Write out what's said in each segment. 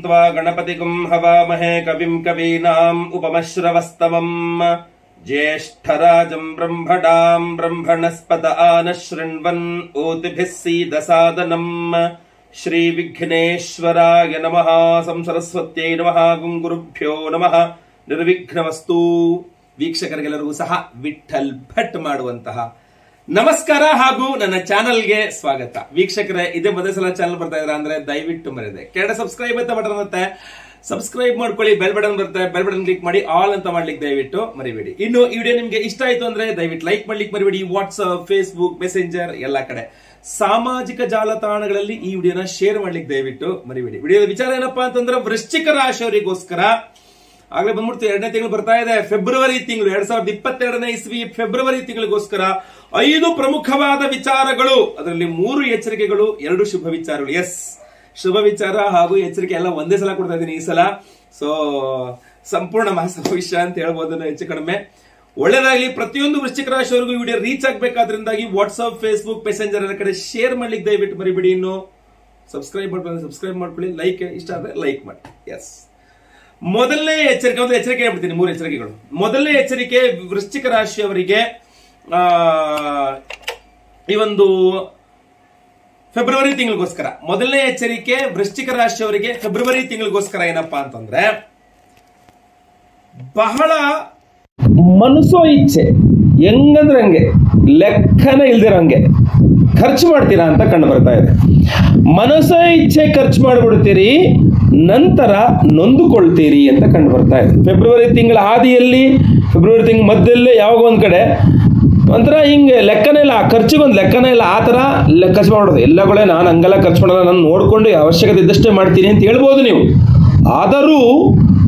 गणानाम् त्वा गणपतिगुम् हवामहे कविम् कवीनाम् उपमश्रवस्तवम् ज्येष्ठराजम् ब्रह्मणाम् ब्रह्मणस्पद आनः शृण्वन् ऊतिभिः सीदसादनम् श्रीविघ्नेश्वराय नमः संसरस्वत्यै नमः ಗುರುಭ್ಯೋ ನಮಃ ನಿರ್ವಿಘ್ನವಸ್ತು ವೀಕ್ಷಕರಿಗೆಲ್ಲರಿಗೂ ಸಹ ವಿಠಲ್ ಭಟ್ ಮಾಡುವಂತಹ ನಮಸ್ಕಾರ ಹಾಗೂ ನನ್ನ ಚಾನಲ್ಗೆ ಸ್ವಾಗತ. ವೀಕ್ಷಕರೇ, ಇದೇ ಮೊದಲ ಸಲ ಚಾನಲ್ ಬರ್ತಾ ಇದ್ರ ಅಂದ್ರೆ ದಯವಿಟ್ಟು ಮರೆಯದೆ. ಕೆಳ ಸಬ್ಸ್ಕ್ರೈಬ್ ಅಂತ ಬಟನ್ ಮತ್ತೆ ಸಬ್ಸ್ಕ್ರೈಬ್ ಮಾಡ್ಕೊಳ್ಳಿ ಬೆಲ್ ಬಟನ್ ಬರುತ್ತೆ. ಬೆಲ್ ಬಟನ್ ಕ್ಲಿಕ್ ಮಾಡಿ ಆಲ್ ಅಂತ ಮಾಡ್ಲಿಕ್ಕೆ ದಯವಿಟ್ಟು ಮರಿಬೇಡಿ. ಇನ್ನು ಈ ವಿಡಿಯೋ ನಿಮ್ಗೆ ಇಷ್ಟ ಆಯ್ತು ಅಂದ್ರೆ ದಯವಿಟ್ಟು ಲೈಕ್ ಮಾಡ್ಲಿಕ್ಕೆ ಮರಿಬೇಡಿ. ವಾಟ್ಸ್ಆಪ್ ಫೇಸ್ಬುಕ್ ಮೆಸೆಂಜರ್ ಎಲ್ಲಾ ಕಡೆ. ಸಾಮಾಜಿಕ ಜಾಲತಾಣಗಳಲ್ಲಿ ಈ ವಿಡಿಯೋನ ಶೇರ್ ಮಾಡ್ಲಿಕ್ಕೆ ದಯವಿಟ್ಟು ಮರಿಬೇಡಿ. ವಿಡಿಯೋದ ವಿಚಾರ ಏನಪ್ಪಾ ಅಂತಂದ್ರೆ ವೃಶ್ಚಿಕ ರಾಶಿಯವರಿಗೋಸ್ಕರ ಆಗ್ಲೇ ಬಂದ್ಬಿಡ್ತು. ಎರಡನೇ ತಿಂಗಳು ಬರ್ತಾ ಇದೆ. ಫೆಬ್ರವರಿ ತಿಂಗಳು, ಎರಡ್ ಸಾವಿರದ ಇಪ್ಪತ್ತೆರಡನೇ ಇಸ್ವಿ ಫೆಬ್ರವರಿ ತಿಂಗಳಿಗೋಸ್ಕರ ಐದು ಪ್ರಮುಖವಾದ ವಿಚಾರಗಳು, ಅದರಲ್ಲಿ ಮೂರು ಎಚ್ಚರಿಕೆಗಳು, ಎರಡು ಶುಭ ವಿಚಾರಗಳು. ಎಸ್ ಶುಭ ವಿಚಾರ ಹಾಗೂ ಎಚ್ಚರಿಕೆ ಎಲ್ಲ ಒಂದೇ ಸಲ ಕೊಡ್ತಾ ಇದ್ದೀನಿ ಈ ಸಲ. ಸೊ ಸಂಪೂರ್ಣ ಮಾಸ ಭವಿಷ್ಯ ಅಂತ ಹೇಳ್ಬೋದು ಹೆಚ್ಚು ಕಡಿಮೆ. ಒಳ್ಳೇದಾಗಲಿ, ಪ್ರತಿಯೊಂದು ವೃಶ್ಚಿಕ ರಾಶಿಯವರೆಗೂ ವಿಡಿಯೋ ರೀಚ್ ಆಗ್ಬೇಕಾದ್ರಿಂದಾಗಿ ವಾಟ್ಸ್ಆಪ್ ಫೇಸ್ಬುಕ್ ಮೆಸೆಂಜರ್ ಎಲ್ಲ ಕಡೆ ಶೇರ್ ಮಾಡ್ಲಿಕ್ಕೆ ದಯವಿಟ್ಟು ಮರಿಬಿಡಿ ಇನ್ನು. ಸಬ್ಸ್ಕ್ರೈಬ್ ಮಾಡ್ಕೊಂಡು ಸಬ್ಸ್ಕ್ರೈಬ್ ಮಾಡ್ಕೊಳ್ಳಿ. ಲೈಕ್ ಇಷ್ಟ ಆದ್ರೆ ಲೈಕ್ ಮಾಡಿ. ಎಸ್ ಮೊದಲನೇ ಎಚ್ಚರಿಕೆ, ಒಂದು ಎಚ್ಚರಿಕೆ ಹೇಳ್ಬಿಡ್ತೀನಿ, ಮೂರು ಎಚ್ಚರಿಕೆಗಳು. ಮೊದಲನೇ ಎಚ್ಚರಿಕೆ ವೃಶ್ಚಿಕ ರಾಶಿಯವರಿಗೆ ಈ ಒಂದು ಫೆಬ್ರವರಿ ತಿಂಗಳಿಗೋಸ್ಕರ. ಮೊದಲನೇ ಎಚ್ಚರಿಕೆ ವೃಶ್ಚಿಕ ರಾಶಿಯವರಿಗೆ ಫೆಬ್ರವರಿ ತಿಂಗಳಿಗೋಸ್ಕರ ಏನಪ್ಪಾ ಅಂತಂದ್ರೆ ಬಹಳ ಮನಸೋ ಇಚ್ಛೆ. ಹೆಂಗಂದ್ರೆ ಹಂಗೆ? ಲೆಕ್ಕನ ಇಲ್ದಿರಂಗೆ ಖರ್ಚು ಮಾಡ್ತೀರಾ ಅಂತ ಕಂಡು ಬರ್ತಾ ಇದೆ. ಮನಸ್ಸ ಇಚ್ಛೆ ಖರ್ಚು ಮಾಡಿಬಿಡ್ತೀರಿ, ನಂತರ ನೊಂದುಕೊಳ್ತೀರಿ ಅಂತ ಕಂಡು ಬರ್ತಾ ಇದೆ. ಫೆಬ್ರವರಿ ತಿಂಗಳ ಆದಿಯಲ್ಲಿ ಫೆಬ್ರವರಿ ತಿಂಗಳ ಮಧ್ಯದಲ್ಲೇ ಯಾವಾಗ ಒಂದು ಕಡೆ, ಒಂಥರ ಹಿಂಗೆ ಲೆಕ್ಕನೇ ಇಲ್ಲ ಆ ಖರ್ಚಿಗೆ ಒಂದು ಲೆಕ್ಕನೇ ಇಲ್ಲ, ಆ ಥರ ಖರ್ಚು ಮಾಡೋದು ಎಲ್ಲಗಳೇ ನಾನು ಹಂಗೆಲ್ಲ ಖರ್ಚು ಮಾಡೋಲ್ಲ, ನಾನು ನೋಡಿಕೊಂಡು ಅವಶ್ಯಕತೆ ಇದ್ದಷ್ಟೇ ಮಾಡ್ತೀನಿ ಅಂತ ಹೇಳ್ಬೋದು ನೀವು. ಆದರೂ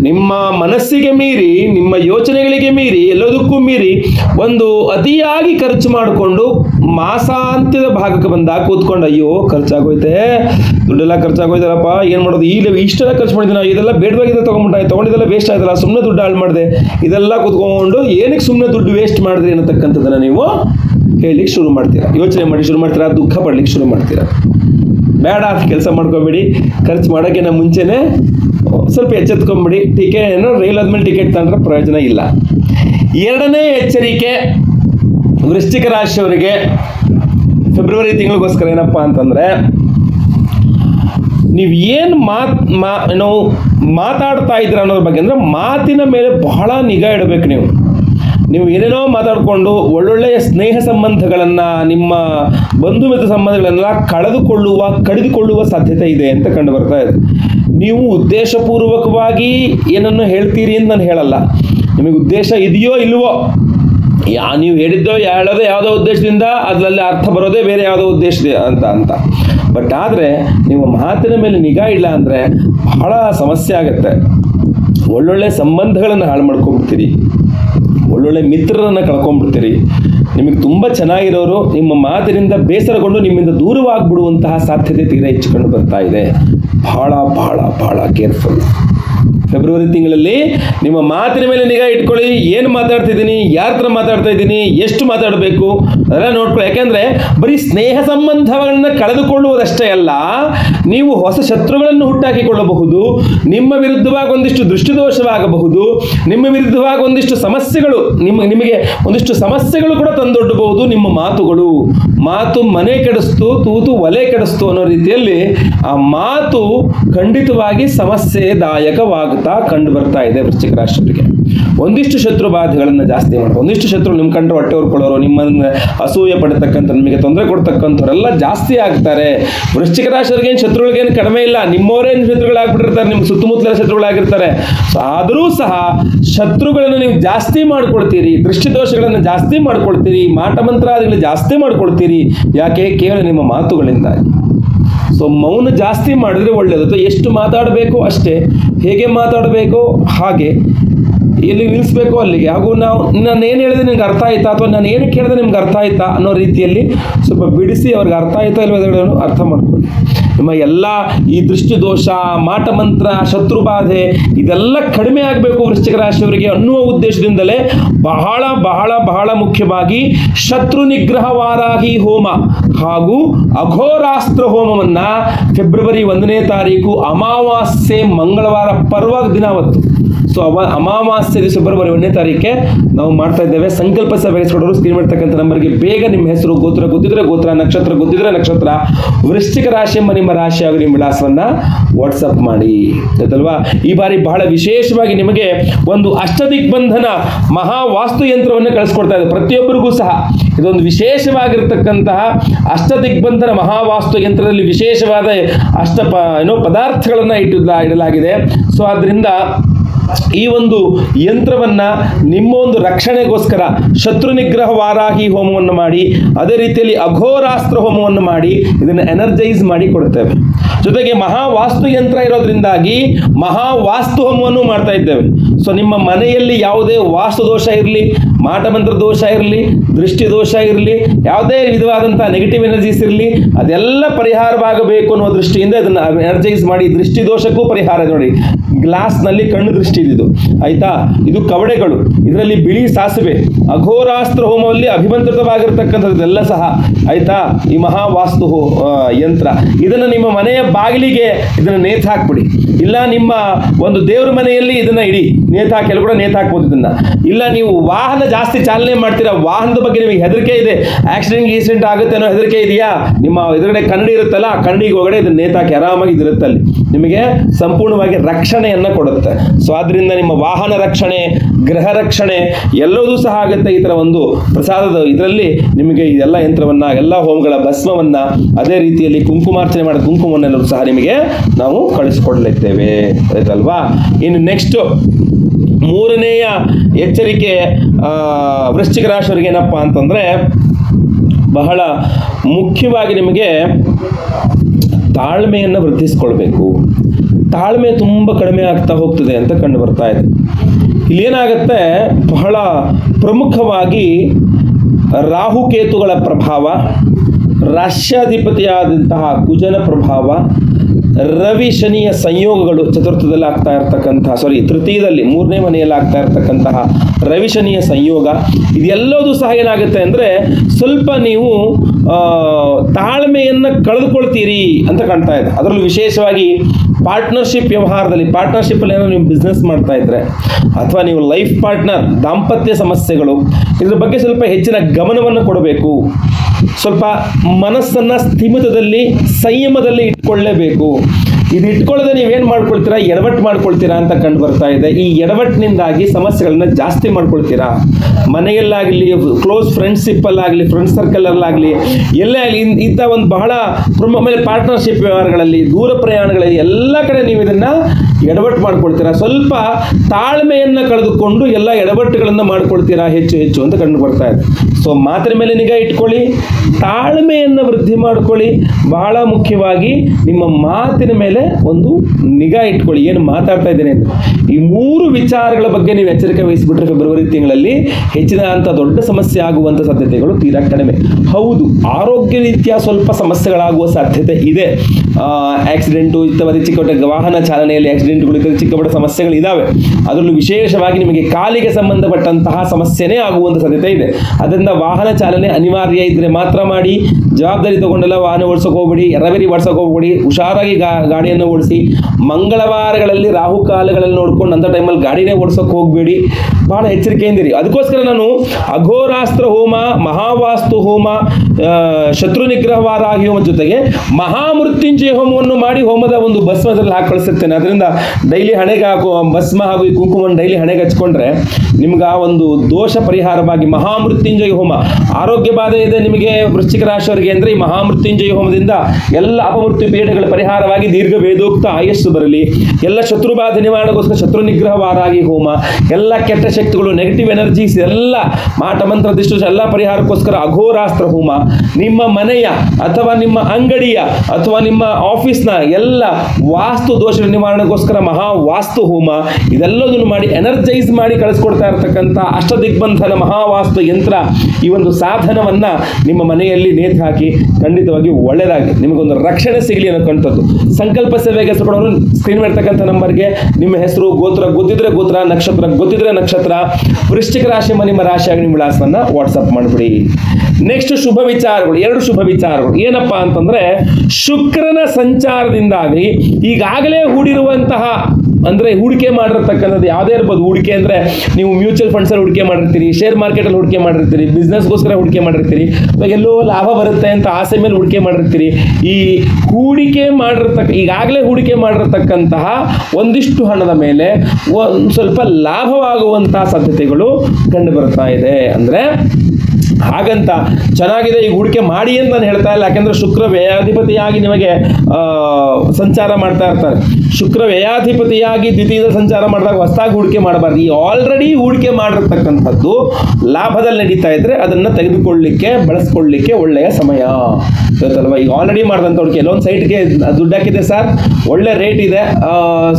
ನಿಮ್ಮ ಮನಸ್ಸಿಗೆ ಮೀರಿ, ನಿಮ್ಮ ಯೋಚನೆಗಳಿಗೆ ಮೀರಿ, ಎಲ್ಲದಕ್ಕೂ ಮೀರಿ ಒಂದು ಅತಿಯಾಗಿ ಖರ್ಚು ಮಾಡಿಕೊಂಡು ಮಾಸಾಂತ್ಯದ ಭಾಗಕ್ಕೆ ಬಂದಾಗ ಕೂತ್ಕೊಂಡು, ಅಯ್ಯೋ, ಖರ್ಚಾಗೋಯ್ತೆ, ದುಡ್ಡೆಲ್ಲ ಖರ್ಚಾಗೋಯ್ತಲ್ಲಪ್ಪ, ಏನು ಮಾಡೋದು? ಈ ಇಷ್ಟೆಲ್ಲ ಖರ್ಚು ಮಾಡಿದ್ದೀನಿ ನಾವು, ಇದೆಲ್ಲ ಬೇಡವಾಗಿದ್ದ ತೊಗೊಂಡ್ಬಿಟ್ಟ ತೊಗೊಂಡಿದ್ದೆಲ್ಲ ವೇಸ್ಟ್ ಆಯ್ತಲ್ಲ ಸುಮ್ಮನೆ ದುಡ್ಡು ಹಾಳು ಮಾಡಿದೆ. ಇದೆಲ್ಲ ಕೂತ್ಕೊಂಡು, ಏನಕ್ಕೆ ಸುಮ್ಮನೆ ದುಡ್ಡು ವೇಸ್ಟ್ ಮಾಡಿದ್ರಿ? ಅನ್ನತಕ್ಕಂಥದ್ದನ್ನು ನೀವು ಹೇಳಲಿಕ್ಕೆ ಶುರು ಮಾಡ್ತೀರಾ. ಯೋಚನೆ ಮಾಡಿ ಶುರು ಮಾಡ್ತೀರಾ, ದುಃಖ ಪಡ್ಲಿಕ್ಕೆ ಶುರು ಮಾಡ್ತೀರಾ. ಬೇಡ, ಕೆಲಸ ಮಾಡ್ಕೋಬೇಡಿ. ಖರ್ಚು ಮಾಡೋಕ್ಕಿಂತ ಮುಂಚೆನೆ ಸ್ವಲ್ಪ ಎಚ್ಚೆತ್ಕೊಂಬಿಡಿ. ಟಿಕೆಟ್ ಏನೋ ರೈಲ್ ಆದ್ಮೇಲೆ ಟಿಕೆಟ್ ತಗೊಂಡ್ರೆ ಪ್ರಯೋಜನ ಇಲ್ಲ. ಎರಡನೇ ಎಚ್ಚರಿಕೆ ವೃಶ್ಚಿಕ ರಾಶಿಯವರಿಗೆ ಫೆಬ್ರವರಿ ತಿಂಗಳಿಗೋಸ್ಕರ ಏನಪ್ಪ ಅಂತಂದ್ರೆ, ನೀವು ಏನು ಮಾತ್ ಮಾ ಏನೋ ಮಾತಾಡ್ತಾ ಇದ್ದೀರ ಅನ್ನೋದ್ರ ಬಗ್ಗೆ ಅಂದರೆ ಮಾತಿನ ಮೇಲೆ ಬಹಳ ನಿಗಾ ಇಡಬೇಕು ನೀವು. ನೀವು ಏನೇನೋ ಮಾತಾಡಿಕೊಂಡು ಒಳ್ಳೊಳ್ಳೆಯ ಸ್ನೇಹ ಸಂಬಂಧಗಳನ್ನು, ನಿಮ್ಮ ಬಂಧು ಮಿತ್ರ ಸಂಬಂಧಗಳನ್ನೆಲ್ಲ ಕಳೆದುಕೊಳ್ಳುವ ಕಡಿದುಕೊಳ್ಳುವ ಸಾಧ್ಯತೆ ಇದೆ ಅಂತ ಕಂಡು ಬರ್ತಾ ಇದೆ. ನೀವು ಉದ್ದೇಶಪೂರ್ವಕವಾಗಿ ಏನನ್ನು ಹೇಳ್ತೀರಿ ಅಂತ ನಾನು ಹೇಳಲ್ಲ. ನಿಮಗೆ ಉದ್ದೇಶ ಇದೆಯೋ ಇಲ್ವೋ, ಯಾ ನೀವು ಹೇಳಿದ್ದೋ ಹೇಳೋದೇ ಯಾವುದೋ ಉದ್ದೇಶದಿಂದ ಅದರಲ್ಲಿ ಅರ್ಥ ಬರೋದೇ ಬೇರೆ ಯಾವುದೋ ಉದ್ದೇಶ ಅಂತ ಅಂತ. ಬಟ್ ಆದರೆ ನೀವು ಮಾತಿನ ಮೇಲೆ ನಿಗಾ ಇಲ್ಲ ಅಂದರೆ ಬಹಳ ಸಮಸ್ಯೆ ಆಗುತ್ತೆ. ಒಳ್ಳೊಳ್ಳೆ ಸಂಬಂಧಗಳನ್ನು ಹಾಳು ಮಾಡ್ಕೊಂಡ್ಬಿಡ್ತೀರಿ. ಒಳ್ಳೊಳ್ಳೆ ಮಿತ್ರರನ್ನು ಕಳ್ಕೊಂಡ್ಬಿಡ್ತೀರಿ. ನಿಮಗೆ ತುಂಬ ಚೆನ್ನಾಗಿರೋರು, ನಿಮ್ಮ ಮಾತಿನಿಂದ ಬೇಸರಗೊಂಡು ನಿಮ್ಮಿಂದ ದೂರವಾಗಿಬಿಡುವಂತಹ ಸಾಧ್ಯತೆ ತೀರಾ ಹೆಚ್ಚಿಕೊಂಡು ಬರ್ತಾ ಇದೆ. ಬಹಳ ಬಹಳ ಬಹಳ ಕೇರ್ಫುಲ್. ಫೆಬ್ರವರಿ ತಿಂಗಳಲ್ಲಿ ನಿಮ್ಮ ಮಾತಿನ ಮೇಲೆ ನಿಗಾ ಇಟ್ಕೊಳ್ಳಿ. ಏನು ಮಾತಾಡ್ತಿದ್ದೀನಿ? ಯಾರ ಹತ್ರ ಮಾತಾಡ್ತಾ ಇದ್ದೀನಿ? ಎಷ್ಟು ಮಾತಾಡಬೇಕು? ಅದೆಲ್ಲ ನೋಡ್ಕೊಳ್ಳಿ. ಯಾಕೆಂದರೆ ಬರೀ ಸ್ನೇಹ ಸಂಬಂಧಗಳನ್ನ ಕಳೆದುಕೊಳ್ಳುವುದಷ್ಟೇ ಅಲ್ಲ, ನೀವು ಹೊಸ ಶತ್ರುಗಳನ್ನು ಹುಟ್ಟಾಕಿಕೊಳ್ಳಬಹುದು, ನಿಮ್ಮ ವಿರುದ್ಧವಾಗಿ ಒಂದಿಷ್ಟು ದೃಷ್ಟಿದೋಷವಾಗಬಹುದು, ನಿಮ್ಮ ವಿರುದ್ಧವಾಗಿ ಒಂದಿಷ್ಟು ಸಮಸ್ಯೆಗಳು ನಿಮ್ಮ ನಿಮಗೆ ಒಂದಿಷ್ಟು ಸಮಸ್ಯೆಗಳು ಕೂಡ ತಂದೊಡ್ಡಬಹುದು ನಿಮ್ಮ ಮಾತುಗಳು. ಮಾತು ಮನೆ ಕೆಡಿಸ್ತು, ತೂತು ಒಲೆ ಕೆಡಿಸ್ತು ಅನ್ನೋ ರೀತಿಯಲ್ಲಿ ಆ ಮಾತು ಖಂಡಿತವಾಗಿ ಸಮಸ್ಯೆದಾಯಕವಾಗುತ್ತಾ ಕಂಡು ಬರ್ತಾ ಇದೆ ವೃಶ್ಚಿಕ ರಾಶಿಯವರಿಗೆ ಒಂದಿಷ್ಟು ಶತ್ರು ಬಾಧೆಗಳನ್ನು ಜಾಸ್ತಿ ಮಾಡ್ತಾರೆ. ಒಂದಿಷ್ಟು ಶತ್ರು ನಿಮ್ಮ ಕಂಡು ಹೊಟ್ಟೆ ಉರ್ಕೊಳ್ಳೋರು, ನಿಮ್ಮನ್ನ ಅಸೂಯೆ ಪಡತಕ್ಕಂಥ, ನಿಮಗೆ ತೊಂದರೆ ಕೊಡ್ತಕ್ಕಂಥವರೆಲ್ಲ ಜಾಸ್ತಿ ಆಗ್ತಾರೆ. ವೃಶ್ಚಿಕ ರಾಶಿಯವರಿಗೇನು ಶತ್ರುಗಳಿಗೇನು ಕಡಿಮೆ ಇಲ್ಲ. ನಿಮ್ಮವರೇನು ಶತ್ರುಗಳಾಗ್ಬಿಟ್ಟಿರ್ತಾರೆ ನಿಮ್ಮ ಸುತ್ತಮುತ್ತಲ ಶತ್ರುಗಳಾಗಿರ್ತಾರೆ. ಸೊ ಆದರೂ ಸಹ ಶತ್ರುಗಳನ್ನು ನೀವು ಜಾಸ್ತಿ ಮಾಡ್ಕೊಳ್ತೀರಿ, ದೃಷ್ಟಿದೋಷಗಳನ್ನು ಜಾಸ್ತಿ ಮಾಡ್ಕೊಳ್ತೀರಿ ಮಾಟ ಮಂತ್ರಾದಿಗಳು ಜಾಸ್ತಿ ಮಾಡ್ಕೊಳ್ತೀರಿ. ಯಾಕೆ? ಕೇವಲ ನಿಮ್ಮ ಮಾತುಗಳಿಂದಾಗಿ. ಸೊ ಮೌನ ಜಾಸ್ತಿ ಮಾಡಿದ್ರೆ ಒಳ್ಳೆಯದು ಅಥವಾ ಎಷ್ಟು ಮಾತಾಡಬೇಕು ಅಷ್ಟೇ, ಹೇಗೆ ಮಾತಾಡಬೇಕು ಹಾಗೆ ಎಲ್ಲಿ ನಿಲ್ಲಿಸ್ಬೇಕು ಅಲ್ಲಿಗೆ. ಹಾಗೂ ನಾವು, ನಾನು ಏನು ಹೇಳಿದ್ರೆ ನಿಮ್ಗೆ ಅರ್ಥ ಆಯ್ತಾ? ಅಥವಾ ನಾನು ಏನು ಕೇಳಿದ್ರೆ ನಿಮ್ಗೆ ಅರ್ಥ ಆಯ್ತಾ ಅನ್ನೋ ರೀತಿಯಲ್ಲಿ ಸ್ವಲ್ಪ ಬಿಡಿಸಿ ಅವ್ರಿಗೆ ಅರ್ಥ ಆಯ್ತಾ ಇಲ್ವ ಅರ್ಥ ಮಾಡ್ಕೊಳ್ಳಿ. ನಿಮ್ಮ ಎಲ್ಲ ಈ ದೃಷ್ಟಿದೋಷ, ಮಾಟಮಂತ್ರ ಮಾಟ ಮಂತ್ರ ಶತ್ರು ಬಾಧೆ ಇದೆಲ್ಲ ಕಡಿಮೆ ಆಗಬೇಕು ವೃಶ್ಚಿಕ ರಾಶಿಯವರಿಗೆ ಅನ್ನುವ ಉದ್ದೇಶದಿಂದಲೇ ಬಹಳ ಬಹಳ ಬಹಳ ಮುಖ್ಯವಾಗಿ ಶತ್ರು ನಿಗ್ರಹ ವಾರಾಹಿ ಹೋಮ ಹಾಗೂ ಅಘೋರಾಸ್ತ್ರ ಹೋಮವನ್ನ ಫೆಬ್ರವರಿ ಒಂದನೇ ತಾರೀಕು ಅಮಾವಾಸ್ಯೆ ಮಂಗಳವಾರ ಪರ್ವ ದಿನ ಅವತ್ತು ಸೊ ಅವ ಅಮಾವಾಸ್ಯ ದಿವಸ ಫೆಬ್ರವರಿ ಒಂದನೇ ತಾರೀಕೆ ನಾವು ಮಾಡ್ತಾ ಇದ್ದೇವೆ. ಸಂಕಲ್ಪ ಸಭೆ ಸೋಡರು ಸ್ಕ್ರೀನ್ ಮಾಡ್ತಕ್ಕಂಥ ನಂಬರ್ಗೆ ಬೇಗ ನಿಮ್ಮ ಹೆಸರು, ಗೋತ್ರ ಗೊತ್ತಿದ್ರೆ ಗೋತ್ರ, ನಕ್ಷತ್ರ ಗೊತ್ತಿದ್ರೆ ನಕ್ಷತ್ರ, ವೃಶ್ಚಿಕ ರಾಶಿ ಎಂಬ ನಿಮ್ಮ ರಾಶಿ ಹಾಗೂ ನಿಮ್ಮ ವಿಳಾಸವನ್ನ ವಾಟ್ಸಪ್ ಮಾಡಿ. ಗೊತ್ತಲ್ವಾ ಈ ಬಾರಿ ಬಹಳ ವಿಶೇಷವಾಗಿ ನಿಮಗೆ ಒಂದು ಅಷ್ಟದಿಗ್ಬಂಧನ ಮಹಾ ವಾಸ್ತು ಯಂತ್ರವನ್ನು ಕಳಿಸ್ಕೊಡ್ತಾ ಇದೆ. ಪ್ರತಿಯೊಬ್ಬರಿಗೂ ಸಹ ಇದೊಂದು ವಿಶೇಷವಾಗಿರ್ತಕ್ಕಂತಹ ಅಷ್ಟದಿಗ್ಬಂಧನ ಮಹಾವಾಸ್ತು ಯಂತ್ರದಲ್ಲಿ ವಿಶೇಷವಾದ ಅಷ್ಟ ಏನೋ ಪದಾರ್ಥಗಳನ್ನು ಇಟ್ಟಿಲ್ಲ ಇಡಲಾಗಿದೆ. ಸೊ ಆದ್ದರಿಂದ ಈ ಒಂದು ಯಂತ್ರವನ್ನ ನಿಮ್ಮ ಒಂದು ರಕ್ಷಣೆಗೋಸ್ಕರ ಶತ್ರು ನಿಗ್ರಹ ವಾರಾಹಿ ಹೋಮವನ್ನು ಮಾಡಿ, ಅದೇ ರೀತಿಯಲ್ಲಿ ಅಘೋರಾಸ್ತ್ರ ಹೋಮವನ್ನು ಮಾಡಿ, ಇದನ್ನು ಎನರ್ಜೈಸ್ ಮಾಡಿ ಕೊಡ್ತೇವೆ ಜೊತೆಗೆ ಮಹಾವಾಸ್ತು ಯಂತ್ರ ಇರೋದ್ರಿಂದಾಗಿ ಮಹಾವಾಸ್ತು ಹೋಮವನ್ನು ಮಾಡ್ತಾ ಇದ್ದೇವೆ. ಸೊ ನಿಮ್ಮ ಮನೆಯಲ್ಲಿ ಯಾವುದೇ ವಾಸ್ತು ದೋಷ ಇರಲಿ ಮಾಟಮಂತ್ರ ದೋಷ ಇರಲಿ, ದೃಷ್ಟಿ ದೋಷ ಇರಲಿ, ಯಾವುದೇ ವಿಧವಾದಂಥ ನೆಗೆಟಿವ್ ಎನರ್ಜೀಸ್ ಇರಲಿ, ಅದೆಲ್ಲ ಪರಿಹಾರವಾಗಬೇಕು ಅನ್ನೋ ದೃಷ್ಟಿಯಿಂದ ಇದನ್ನು ಎನರ್ಜೈಸ್ ಮಾಡಿ, ದೃಷ್ಟಿ ದೋಷಕ್ಕೂ ಪರಿಹಾರ ನೋಡಿ. ಗ್ಲಾಸ್ನಲ್ಲಿ ಕಣ್ಣು ದೃಷ್ಟಿ ಇದ್ದು ಆಯ್ತಾ? ಇದು ಕವಡೆಗಳು. ಇದರಲ್ಲಿ ಬಿಳಿ ಸಾಸಿವೆ. ಅಘೋರಾಸ್ತ್ರ ಹೋಮದಲ್ಲಿ ಅಭಿಮಂತ್ರಿತವಾಗಿರ್ತಕ್ಕಂಥದ್ದೆಲ್ಲ ಸಹ, ಆಯಿತಾ? ಈ ಮಹಾವಾಸ್ತು ಯಂತ್ರ. ಇದನ್ನು ನಿಮ್ಮ ಮನೆಯ ಬಾಗಿಲಿಗೆ ಇದನ್ನು ನೇತು ಹಾಕ್ಬಿಡಿ. ಇಲ್ಲ ನಿಮ್ಮ ಒಂದು ದೇವ್ರ ಮನೆಯಲ್ಲಿ ಇದನ್ನ ಇಡಿ. ನೇತು ಹಾಕಿ ಕೂಡ ನೇತು ಹಾಕ್ಬೋದು ಇದನ್ನ. ಇಲ್ಲ ನೀವು ವಾಹನ ಜಾಸ್ತಿ ಚಾಲನೆ ಮಾಡ್ತೀರಾ? ವಾಹನದ ಬಗ್ಗೆ ನಿಮಗೆ ಹೆದರಿಕೆ ಇದೆ. ಆಕ್ಸಿಡೆಂಟ್ ಈಸಿಡೆಂಟ್ ಆಗುತ್ತೆ ಅನ್ನೋ ಹೆದರಿಕೆ ಇದೆಯಾ? ನಿಮ್ಮ ಎದುರುಗಡೆ ಕನ್ನಡಿ ಇರುತ್ತಲ್ಲ, ಆ ಕನ್ನಡಿಗೆ ಒಳಗಡೆ ಇದನ್ನ ನೇತಾಕಿ ಆರಾಮಾಗಿ ಇದಿರುತ್ತೆ ಅಲ್ಲಿ. ನಿಮಗೆ ಸಂಪೂರ್ಣವಾಗಿ ರಕ್ಷಣೆಯನ್ನು ಕೊಡುತ್ತೆ. ಸೊ ಆದ್ರಿಂದ ನಿಮ್ಮ ವಾಹನ ರಕ್ಷಣೆ, ಗೃಹ ರಕ್ಷಣೆ ಎಲ್ಲದೂ ಸಹ ಆಗುತ್ತೆ ಈ ಥರ ಒಂದು ಪ್ರಸಾದದ ಇದರಲ್ಲಿ. ನಿಮಗೆ ಇದೆಲ್ಲ ಯಂತ್ರವನ್ನ, ಎಲ್ಲ ಹೋಮ್ಗಳ ಭಸ್ಮವನ್ನು, ಅದೇ ರೀತಿಯಲ್ಲಿ ಕುಂಕುಮಾರ್ಚನೆ ಮಾಡಿದ ಕುಂಕುಮವನ್ನೆಲ್ಲರೂ ಸಹ ನಿಮಗೆ ನಾವು ಕಳಿಸಿಕೊಡ್ಲಿದ್ದೇವೆ. ಆಯ್ತಲ್ವಾ? ಇನ್ನು ನೆಕ್ಸ್ಟ್ ಮೂರನೆಯ ಎಚ್ಚರಿಕೆ ವೃಶ್ಚಿಕ ರಾಶಿಯವರಿಗೆ ಏನಪ್ಪ ಅಂತಂದ್ರೆ, ಬಹಳ ಮುಖ್ಯವಾಗಿ ನಿಮಗೆ ತಾಳ್ಮೆಯನ್ನು ವೃದ್ಧಿಸ್ಕೊಳ್ಬೇಕು. ತಾಳ್ಮೆ ತುಂಬ ಕಡಿಮೆ ಆಗ್ತಾ ಹೋಗ್ತದೆ ಅಂತ ಕಂಡು ಬರ್ತಾ ಇದೆ. ಇಲ್ಲೇನಾಗತ್ತೆ, ಬಹಳ ಪ್ರಮುಖವಾಗಿ ರಾಹುಕೇತುಗಳ ಪ್ರಭಾವ ರಾಷ್ಟ್ರಾಧಿಪತಿಯಾದಂತಹ ಕುಜನ ಪ್ರಭಾವ ರವಿ ಶನಿಯ ಸಂಯೋಗಗಳು ಚತುರ್ಥದಲ್ಲಿ ಆಗ್ತಾ ಇರ್ತಕ್ಕಂತಹ ಸಾರಿ ತೃತೀಯದಲ್ಲಿ ಮೂರನೇ ಮನೆಯಲ್ಲಿ ಆಗ್ತಾ ಇರತಕ್ಕಂತಹ ರವಿ ಶನಿಯ ಸಂಯೋಗ. ಇದೆಲ್ಲದೂ ಸಹ ಏನಾಗುತ್ತೆ ಅಂದರೆ ಸ್ವಲ್ಪ ನೀವು ತಾಳ್ಮೆಯನ್ನು ಕಳೆದುಕೊಳ್ತೀರಿ ಅಂತ ಕಾಣ್ತಾ ಇದೆ. ಅದರಲ್ಲೂ ವಿಶೇಷವಾಗಿ ಪಾರ್ಟ್ನರ್ಶಿಪ್ ವ್ಯವಹಾರದಲ್ಲಿ ಪಾರ್ಟ್ನರ್ಶಿಪ್ಪಲ್ಲಿ ಏನೋ ನೀವು ಬಿಸ್ನೆಸ್ ಮಾಡ್ತಾ ಇದ್ರೆ, ಅಥವಾ ನೀವು ಲೈಫ್ ಪಾರ್ಟ್ನರ್ ದಾಂಪತ್ಯ ಸಮಸ್ಯೆಗಳು, ಇದ್ರ ಬಗ್ಗೆ ಸ್ವಲ್ಪ ಹೆಚ್ಚಿನ ಗಮನವನ್ನು ಕೊಡಬೇಕು. ಸ್ವಲ್ಪ ಮನಸ್ಸನ್ನ ಸ್ಥಿಮಿತದಲ್ಲಿ, ಸಂಯಮದಲ್ಲಿ ಇಟ್ಕೊಳ್ಳೇಬೇಕು. ಇದು ಇಟ್ಕೊಳ್ಳದೆ ನೀವೇನು ಮಾಡ್ಕೊಳ್ತೀರಾ? ಎಡವಟ್ಟು ಮಾಡ್ಕೊಳ್ತೀರಾ ಅಂತ ಕಂಡು ಬರ್ತಾ ಇದೆ. ಈ ಎಡವಟ್ಟಿನಿಂದಾಗಿ ಸಮಸ್ಯೆಗಳನ್ನ ಜಾಸ್ತಿ ಮಾಡ್ಕೊಳ್ತೀರಾ? ಮನೆಯಲ್ಲಾಗಲಿ ಕ್ಲೋಸ್ ಫ್ರೆಂಡ್ಶಿಪ್ ಅಲ್ಲಾಗಲಿ ಫ್ರೆಂಡ್ ಸರ್ಕಲ್ ಅಲ್ಲಾಗಲಿ, ಎಲ್ಲೇ ಆಗಲಿ ಇಂಥ ಒಂದು ಬಹಳ ಆಮೇಲೆ ಪಾರ್ಟ್ನರ್ಶಿಪ್ ವ್ಯವಹಾರಗಳಲ್ಲಿ, ದೂರ ಪ್ರಯಾಣಗಳಲ್ಲಿ ಎಲ್ಲ ಕಡೆ ನೀವು ಇದನ್ನ ಎಡವಟ್ಟು ಮಾಡ್ಕೊಳ್ತೀರಾ? ಸ್ವಲ್ಪ ತಾಳ್ಮೆಯನ್ನ ಕಳೆದುಕೊಂಡು ಎಲ್ಲ ಎಡವಟ್ಟುಗಳನ್ನು ಮಾಡ್ಕೊಳ್ತೀರಾ? ಹೆಚ್ಚು ಹೆಚ್ಚು ಅಂತ ಕಂಡು ಬರ್ತಾ ಇದೆ. ಸೊ ಮಾತಿನ ಮೇಲೆ ನಿಗಾ ಇಟ್ಕೊಳ್ಳಿ, ತಾಳ್ಮೆಯನ್ನು ವೃದ್ಧಿ ಮಾಡ್ಕೊಳ್ಳಿ. ಬಹಳ ಮುಖ್ಯವಾಗಿ ನಿಮ್ಮ ಮಾತಿನ ಮೇಲೆ ಒಂದು ನಿಗಾ ಇಟ್ಕೊಳ್ಳಿ. ಏನು ಮಾತಾಡ್ತಾ ಇದ್ದೀನಿ ಅಂತ. ಈ ಮೂರು ವಿಚಾರಗಳ ಬಗ್ಗೆ ನೀವು ಎಚ್ಚರಿಕೆ ವಹಿಸಿಬಿಟ್ರೆ ಫೆಬ್ರವರಿ ತಿಂಗಳಲ್ಲಿ ಹೆಚ್ಚಿನ ಅಂತ ದೊಡ್ಡ ಸಮಸ್ಯೆ ಆಗುವಂಥ ಸಾಧ್ಯತೆಗಳು ತೀರಾ ಕಡಿಮೆ. ಹೌದು, ಆರೋಗ್ಯ ರೀತಿಯ ಸ್ವಲ್ಪ ಸಮಸ್ಯೆಗಳಾಗುವ ಸಾಧ್ಯತೆ ಇದೆ. ಆಕ್ಸಿಡೆಂಟು ಇತ್ಯಾದಿ ಚಿಕ್ಕ ಪುಟ್ಟ ವಾಹನ ಚಾಲನೆಯಲ್ಲಿ ಆಕ್ಸಿಡೆಂಟ್ಗಳು ಚಿಕ್ಕ ಪುಟ್ಟ ಸಮಸ್ಯೆಗಳು ಇದಾವೆ. ಅದರಲ್ಲೂ ವಿಶೇಷವಾಗಿ ನಿಮಗೆ ಕಾಲಿಗೆ ಸಂಬಂಧಪಟ್ಟಂತಹ ಸಮಸ್ಯೆನೇ ಆಗುವಂಥ ಸಾಧ್ಯತೆ ಇದೆ. ಅದರಿಂದ ವಾಹನ ಚಾಲನೆ ಅನಿವಾರ್ಯ ಇದ್ರೆ ಮಾತ್ರ ಮಾಡಿ, ಜವಾಬ್ದಾರಿ ತಗೊಂಡೆಲ್ಲ ವಾಹನ ಓಡಿಸೋಕೆ ಹೋಗ್ಬೇಡಿ, ಎರವೆರಿ ಓಡಿಸೋಕೆ ಹೋಗ್ಬೇಡಿ, ಹುಷಾರಾಗಿ ಗಾಡಿಯನ್ನು ಓಡಿಸಿ, ಮಂಗಳವಾರಗಳಲ್ಲಿ ರಾಹುಕಾಲಗಳಲ್ಲಿ ನೋಡ್ಕೊಂಡು ಅಂತ ಟೈಮಲ್ಲಿ ಗಾಡಿನೇ ಓಡಿಸೋಕೆ ಹೋಗಬೇಡಿ. ಬಹಳ ಎಚ್ಚರಿಕೆಯಿಂದಿರಿ. ಅದಕ್ಕೋಸ್ಕರ ನಾನು ಅಘೋರಾಸ್ತ್ರ ಹೋಮ, ಮಹಾವಾಸ್ತು ಹೋಮ ಶತ್ರು ನಿಗ್ರಹ ವಾರಾಹಿ ಹೋಮ ಜೊತೆಗೆ ಮಹಾಮೃತ್ಯುಂಜಯ ಹೋಮವನ್ನು ಮಾಡಿ ಹೋಮದ ಒಂದು ಭಸ್ಮದಲ್ಲಿ ಹಾಕಿ ಕಳಿಸಿರ್ತೇನೆ ಅದರಿಂದ ಡೈಲಿ ಹಣೆಗೆ ಹಾಕುವ ಭಸ್ಮ ಹಾಗೂ ಈ ಕುಂಕುಮವನ್ನು ಡೈಲಿ ಹಣೆಗೆ ಹಚ್ಕೊಂಡ್ರೆ ನಿಮ್ಗೆ ಆ ಒಂದು ದೋಷ ಪರಿಹಾರವಾಗಿ ಮಹಾಮೃತ್ಯುಂಜಯ ಹೋಮ ಆರೋಗ್ಯ ಬಾಧೆ ಇದೆ ನಿಮಗೆ ವೃಶ್ಚಿಕ ರಾಶಿಯವರಿಗೆ ಅಂದ್ರೆ ಈ ಮಹಾಮೃತ್ಯುಂಜಯ ಹೋಮದಿಂದ ಎಲ್ಲ ಅಪಮೃತ್ಯು ಪೀಠಗಳ ಪರಿಹಾರವಾಗಿ ದೀರ್ಘ ವೇದೋಕ್ತ ಆಯಸ್ಸು ಬರಲಿ. ಎಲ್ಲ ಶತ್ರು ಬಾಧೆ ನಿವಾರಣೆಗೋಸ್ಕರ ಶತ್ರು ನಿಗ್ರಹವಾರಾಗಿ ಹೋಮ, ಎಲ್ಲ ಕೆಟ್ಟ ಶಕ್ತಿಗಳು ನೆಗೆಟಿವ್ ಎನರ್ಜೀಸ್ ಎಲ್ಲ ಮಾಟ ಮಂತ್ರ, ದಿಷ್ಟು ಎಲ್ಲ ಪರಿಹಾರಕ್ಕೋಸ್ಕರ ಅಘೋರಾಸ್ತ್ರ ಹೋಮ ನಿಮ್ಮ ಮನೆಯ ಅಥವಾ ನಿಮ್ಮ ಅಂಗಡಿಯ ಅಥವಾ ನಿಮ್ಮ ಆಫೀಸ್ನ ಎಲ್ಲ ವಾಸ್ತು ದೋಷ ನಿವಾರಣೆಗೋಸ್ಕರ ಮಹಾ ವಾಸ್ತು ಹೋಮ, ಇದೆಲ್ಲದನ್ನು ಮಾಡಿ ಎನರ್ಜೈಸ್ ಮಾಡಿ ಕಳಿಸ್ಕೊಡ್ತಾ ಇರತಕ್ಕಂಥ ಅಷ್ಟದಿಗ್ಬಂಧನ ಮಹಾವಾಸ್ತು ಯಂತ್ರ ಈ ಒಂದು ಸಾಧನವನ್ನು ನಿಮ್ಮ ಮನೆಯಲ್ಲಿ ನೇತು ಹಾಕಿ ಖಂಡಿತವಾಗಿ ಒಳ್ಳೆಯದಾಗಿ ನಿಮಗೊಂದು ರಕ್ಷಣೆ ಸಿಗಲಿ ಅನ್ನೋಕ್ಕಂಥದ್ದು ಸಂಕಲ್ಪ ಸೇವೆಗೆ ಹೆಸರು ಕೊಡೋರು ಸ್ಕ್ರೀನ್ ಮಾಡ್ತಕ್ಕಂಥ ನಂಬರ್ಗೆ ನಿಮ್ಮ ಹೆಸರು, ಗೋತ್ರ ಗೊತ್ತಿದ್ರೆ ಗೋತ್ರ, ನಕ್ಷತ್ರ ಗೊತ್ತಿದ್ರೆ ನಕ್ಷತ್ರ, ವೃಶ್ಚಿಕ ರಾಶಿ ನಿಮ್ಮ ರಾಶಿಯಾಗಿ ನಿಮ್ಮ ವಿಳಾಸವನ್ನು ವಾಟ್ಸಪ್ ಮಾಡಿಬಿಡಿ. ನೆಕ್ಸ್ಟ್ ಶುಭ ವಿಚಾರಗಳು. ಎರಡು ಶುಭ ವಿಚಾರಗಳು. ಏನಪ್ಪಾ ಅಂತಂದ್ರೆ, ಶುಕ್ರನ ಸಂಚಾರದಿಂದಾಗಿ ಈಗಾಗಲೇ ಹೂಡಿರುವಂತಹ, ಅಂದ್ರೆ ಹೂಡಿಕೆ ಮಾಡಿರ್ತಕ್ಕಂಥದ್ದು ಯಾವುದೇ ಇರ್ಬೋದು. ಹೂಡಿಕೆ ಅಂದ್ರೆ ನೀವು ಮ್ಯೂಚುವಲ್ ಫಂಡ್ಸ್ ಅಲ್ಲಿ ಹೂಡಿಕೆ ಮಾಡಿರ್ತೀರಿ ಶೇರ್ ಮಾರ್ಕೆಟ್ ಅಲ್ಲಿ ಹೂಡಿಕೆ ಮಾಡಿರ್ತೀರಿ ಬಿಸ್ನೆಸ್ಗೋಸ್ಕರ ಹೂಡಿಕೆ ಮಾಡಿರ್ತೀರಿ ಎಲ್ಲೋ ಲಾಭ ಬರುತ್ತೆ ಅಂತ ಆಸೆ ಮೇಲೆ ಹೂಡಿಕೆ ಮಾಡಿರ್ತೀರಿ. ಈ ಹೂಡಿಕೆ ಮಾಡಿರ್ತಕ್ಕ, ಈಗಾಗಲೇ ಹೂಡಿಕೆ ಮಾಡಿರ್ತಕ್ಕಂತಹ ಒಂದಿಷ್ಟು ಹಣದ ಮೇಲೆ ಒಂದು ಸ್ವಲ್ಪ ಲಾಭವಾಗುವಂತಹ ಸಾಧ್ಯತೆಗಳು ಕಂಡು ಬರ್ತಾ ಇದೆ. ಅಂದ್ರೆ ಹಾಗಂತ ಚೆನ್ನಾಗಿದೆ ಈ ಹೂಡಿಕೆ ಮಾಡಿ ಅಂತ ನಾನು ಹೇಳ್ತಾ ಇಲ್ಲ. ಯಾಕೆಂದ್ರೆ ಶುಕ್ರ ವ್ಯಯಾಧಿಪತಿಯಾಗಿ ನಿಮಗೆ ಸಂಚಾರ ಮಾಡ್ತಾ ಇರ್ತಾರೆ. ಶುಕ್ರ ವ್ಯಯಾಧಿಪತಿಯಾಗಿ ದ್ವಿತೀಯದ ಸಂಚಾರ ಮಾಡಿದಾಗ ಹೊಸದಾಗಿ ಹೂಡಿಕೆ ಮಾಡಬಾರ್ದು. ಈ ಆಲ್ರೆಡಿ ಹೂಡಿಕೆ ಮಾಡಿರ್ತಕ್ಕಂಥದ್ದು ಲಾಭದಲ್ಲಿ ನಡೀತಾ ಇದ್ರೆ ಅದನ್ನ ತೆಗೆದುಕೊಳ್ಳಿಕ್ಕೆ, ಬಳಸ್ಕೊಳ್ಳಿಕ್ಕೆ ಒಳ್ಳೆಯ ಸಮಯ. ಗೊತ್ತಲ್ವಾ? ಈಗ ಆಲ್ರೆಡಿ ಮಾಡಿದಂಥ ಹೂಡಿಕೆ, ಎಲ್ಲೊಂದು ಸೈಟ್ಗೆ ದುಡ್ಡು ಹಾಕಿದೆ ಸರ್. ಒಳ್ಳೆ ರೇಟ್ ಇದೆ.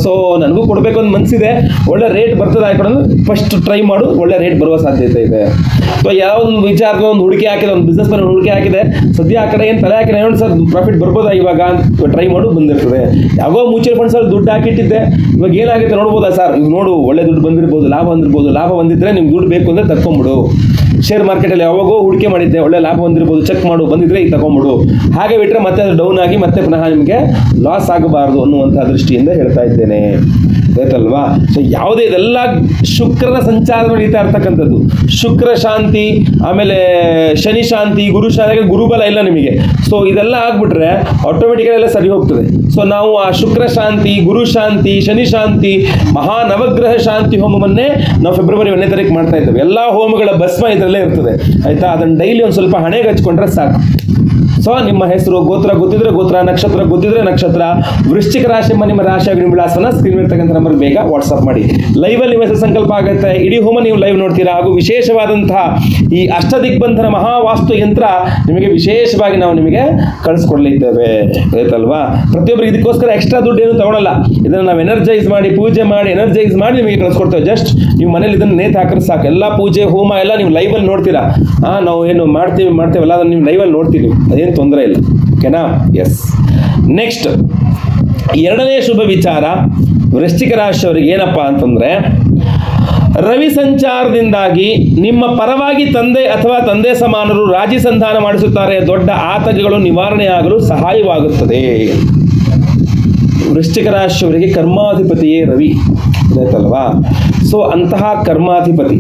ಸೊ ನನಗೂ ಕೊಡಬೇಕು ಅಂತ ಮನಸ್ಸಿದೆ ಒಳ್ಳೆ ರೇಟ್ ಬರ್ತದೆ ಹಾಕೊಂಡು ಫಸ್ಟ್ ಟ್ರೈ ಮಾಡು, ಒಳ್ಳೆ ರೇಟ್ ಬರುವ ಸಾಧ್ಯತೆ ಇದೆ. ಸೊ ಯಾವ ಒಂದು ವಿಚಾರದ ಒಂದು ಹೂಡಿಕೆ ಹಾಕಿದೆ, ಒಂದು ಬಿಸ್ನೆಸ್ ಮೇಲೆ ಹೂಡಿಕೆ ಹಾಕಿದೆ. ಸದ್ಯ ಆ ಕಡೆ ಏನು ತಲೆ ಹಾಕಿದೆ ನೋಡಿ ಸರ್ ಪ್ರಾಫಿಟ್ ಬರ್ಬೋದಾ ಇವಾಗ ಟ್ರೈ ಮಾಡು ಬಂದಿರ್ತದೆ. ಯಾವಾಗ ಮ್ಯೂಚುವಲ್ ಫಂಡ್ಸ್ ಅಲ್ಲಿ ದುಡ್ಡು ಹಾಕಿಟ್ಟಿದ್ದೆ. ಇವಾಗ ಏನಾಗುತ್ತೆ ನೋಡ್ಬೋದಾ ಸರ್? ಇವ್ ನೋಡು, ಒಳ್ಳೆ ದುಡ್ಡು ಬಂದಿರ್ಬೋದು, ಲಾಭ ಬಂದಿರ್ಬೋದು, ಲಾಭ ಬಂದಿದ್ರೆ ನಿಮ್ಗೆ ದುಡ್ಡು ಬೇಕು ಅಂದ್ರೆ ತಕೊಂಬಿಡು ಶೇರ್ ಮಾರ್ಕೆಟಲ್ಲಿ ಯಾವಾಗೋ ಹೂಡಿಕೆ ಮಾಡಿದ್ದೆ, ಒಳ್ಳೆ ಲಾಭ ಬಂದಿರ್ಬೋದು ಚೆಕ್ ಮಾಡು, ಬಂದಿದ್ರೆ ಈಗ ತಗೊಂಬಿಡು ಹಾಗೆ ಬಿಟ್ಟರೆ ಮತ್ತೆ ಅದು ಡೌನ್ ಆಗಿ ಮತ್ತೆ ಪುನಃ ನಿಮಗೆ ಲಾಸ್ ಆಗಬಾರದು ಅನ್ನುವಂಥ ದೃಷ್ಟಿಯಿಂದ ಹೇಳ್ತಾ ಇದ್ದೇನೆ. ಗೊತ್ತಲ್ವಾ ಸೊ ಯಾವುದೇ ಇದೆಲ್ಲ ಶುಕ್ರನ ಸಂಚಾರ ನಡೀತಾ ಇರ್ತಕ್ಕಂಥದ್ದು. ಶುಕ್ರ ಶಾಂತಿ, ಆಮೇಲೆ ಶನಿ ಶಾಂತಿ, ಗುರು ಶಾಂತಿ ಗುರುಬಲ ಇಲ್ಲ ನಿಮಗೆ. ಸೊ ಇದೆಲ್ಲ ಆಗ್ಬಿಟ್ರೆ ಆಟೋಮೆಟಿಕಲಿ ಎಲ್ಲ ಸರಿ ಹೋಗ್ತದೆ. ಸೊ ನಾವು ಆ ಶುಕ್ರ ಶಾಂತಿ, ಗುರು ಶಾಂತಿ, ಶನಿ ಶಾಂತಿ, ಮಹಾ ನವಗ್ರಹ ಶಾಂತಿ ಹೋಮವನ್ನೇ ನಾವು ಫೆಬ್ರವರಿ ಒಂದನೇ ತಾರೀಕು ಮಾಡ್ತಾ ಇದ್ದೇವೆ. ಎಲ್ಲ ಹೋಮಗಳ ಭಸ್ಮ ಇದರಲ್ಲೇ ಇರ್ತದೆ. ಆಯ್ತಾ? ಅದನ್ನು ಡೈಲಿ ಒಂದು ಸ್ವಲ್ಪ ಹಣೆಗೆ ಹಚ್ಕೊಂಡ್ರೆ ಸಾಕು. ಸೊ ನಿಮ್ಮ ಹೆಸರು, ಗೋತ್ರ ಗೊತ್ತಿದ್ರೆ ಗೋತ್ರ, ನಕ್ಷತ್ರ ಗೊತ್ತಿದ್ರೆ ನಕ್ಷತ್ರ. ವೃಶ್ಚಿಕ ರಾಶಿ ಎಂಬ ನಿಮ್ಮ ರಾಶಿ ನಿಮ್ಮ ವಿಳಾಸನ ಸ್ಕ್ರೀನ್ ಇರ್ತಕ್ಕಂಥ ನಂಬರ್ ಬೇಗ ವಾಟ್ಸಪ್ ಮಾಡಿ. ಲೈವಲ್ಲಿ ನಿಮ್ಮ ಹೆಸರು ಸಂಕಲ್ಪ ಆಗುತ್ತೆ. ಇಡೀ ಹೋಮ ನೀವು ಲೈವ್ ನೋಡ್ತೀರಾ? ಹಾಗೂ ವಿಶೇಷವಾದಂತಹ ಈ ಅಷ್ಟದಿಗ್ಬಂಧನ ಮಹಾವಾಸ್ತು ಯಂತ್ರ ನಿಮಗೆ ವಿಶೇಷವಾಗಿ ನಾವು ನಿಮಗೆ ಕಳಿಸ್ಕೊಡ್ಲಿದ್ದೇವೆ. ಗೊತ್ತಲ್ವಾ ಪ್ರತಿಯೊಬ್ಬರು ಇದಕ್ಕೋಸ್ಕರ ಎಕ್ಸ್ಟ್ರಾ ದುಡ್ಡು ಏನು ತಗೊಳ್ಳಲ್ಲ ಇದನ್ನು ನಾವು ಎನರ್ಜೈಸ್ ಮಾಡಿ, ಪೂಜೆ ಮಾಡಿ ಎನರ್ಜೈಸ್ ಮಾಡಿ ನಿಮಗೆ ಕಳಿಸ್ಕೊಡ್ತೇವೆ. ಜಸ್ಟ್ ನೀವು ಮನೇಲಿ ಇದನ್ನು ನೇತು ಹಾಕಿದ್ರೆ ಸಾಕು. ಎಲ್ಲ ಪೂಜೆ, ಹೋಮ ಎಲ್ಲ ನೀವು ಲೈವಲ್ಲಿ ನೋಡ್ತೀರಾ? ಹಾಂ ನಾವು ಏನು ಮಾಡ್ತೀವಿ, ಮಾಡ್ತೀವಲ್ಲ, ಅದನ್ನು ನೀವು ಲೈವಲ್ಲಿ ನೋಡ್ತೀವಿ. ಅದೇನು ತೊಂದರೆ ಇಲ್ಲ. ಓಕೆನಾ ಎಸ್ ನೆಕ್ಸ್ಟ್ ಎರಡನೇ ಶುಭ ವಿಚಾರ, ವೃಶ್ಚಿಕ ರಾಶಿಯವರಿಗೆ ಏನಪ್ಪ ಅಂತಂದ್ರೆ, ರವಿ ಸಂಚಾರದಿಂದಾಗಿ ನಿಮ್ಮ ಪರವಾಗಿ ತಂದೆ ಅಥವಾ ತಂದೆ ಸಮಾನರು ರಾಜಿ ಸಂಧಾನ ಮಾಡಿಸುತ್ತಾರೆ. ದೊಡ್ಡ ಆತಂಕಗಳು ನಿವಾರಣೆಯಾಗಲು ಸಹಾಯವಾಗುತ್ತದೆ. ವೃಶ್ಚಿಕ ರಾಶಿಯವರಿಗೆ ಕರ್ಮಾಧಿಪತಿಯೇ ರವಿ. ಗೊತ್ತಾಯ್ತಲ್ವಾ? ಸೊ ಅಂತಹ ಕರ್ಮಾಧಿಪತಿ